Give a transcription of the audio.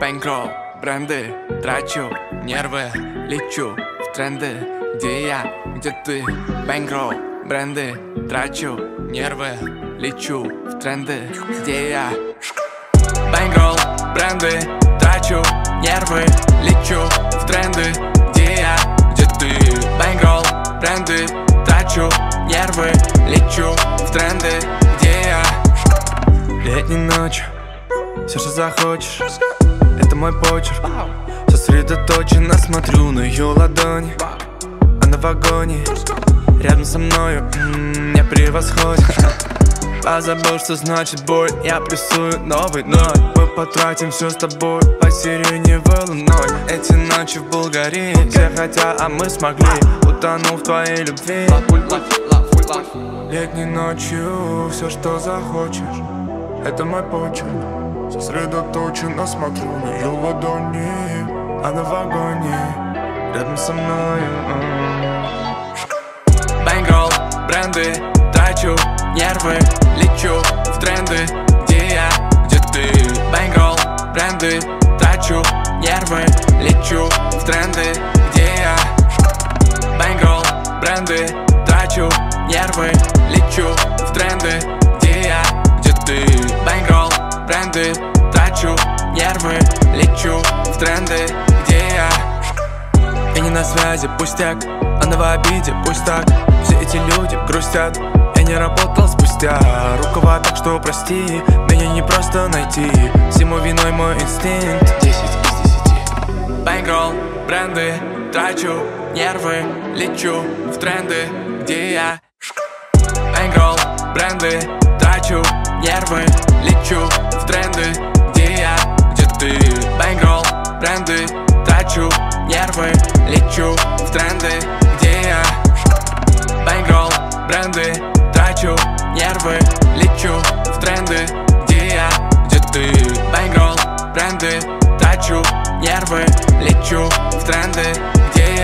Бэнкролл, бренды, трачу нервы Лечу. В тренды, где я, где ты? Бэнкролл, бренды, трачу нервы Лечу. В тренды, где я? Бэнкролл, бренды, трачу нервы Лечу. В тренды, где я, где ты? Бэнкролл, бренды, трачу нервы Лечу. В тренды, где я? Летней ночью все, что захочешь Это мой почерк. Сосредоточенно смотрю на ее ладони. Она в вагоне Рядом со мною меня превосходит Позабыл, что значит боль Я плюсую новый ноль. Мы потратим все с тобой По сиреневой луной. Эти ночи в Болгарии. Все хотят, а мы смогли. Утону в твоей любви. Летней ночью все, что захочешь. Это мой почерк Сосредоточенно смотрю на ее ладони Она в вагоне Рядом со мною Bankroll, бренды Трачу нервы Лечу в тренды. Где я, где ты? Bankroll, бренды Трачу нервы Лечу в тренды. Где я? Бэнгролл, бренды Трачу нервы Лечу в тренды бренды Трачу нервы Лечу в тренды Где я? Я не на связи, пустяк Она в обиде, пусть так. Все эти люди грустят Я не работал спустя. Рукава, так что прости Меня не просто найти. Всему виной мой инстинкт. 10 из 10 Bankroll, бренды Трачу нервы Лечу в тренды Где я? Bankroll, бренды Трачу нервы Лечу Бренды Трачу нервы Лечу в тренды Где я Bankroll, бренды Трачу нервы Лечу в тренды Где я, где ты Бэнгролл, бренды Трачу нервы Лечу в тренды Где